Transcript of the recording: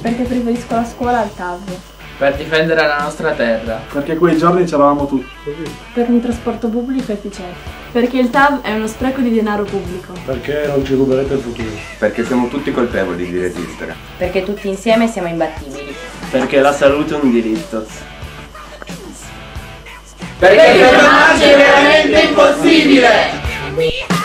Perché preferisco la scuola al TAV. Per difendere la nostra terra. Perché quei giorni c'eravamo tutti. Per un trasporto pubblico efficiente. Perché il TAV è uno spreco di denaro pubblico. Perché non ci ruberete il futuro. Perché siamo tutti colpevoli di resistere. Perché tutti insieme siamo imbattibili. Perché la salute è un diritto. Perché fermarci è veramente impossibile!